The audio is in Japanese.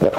Thank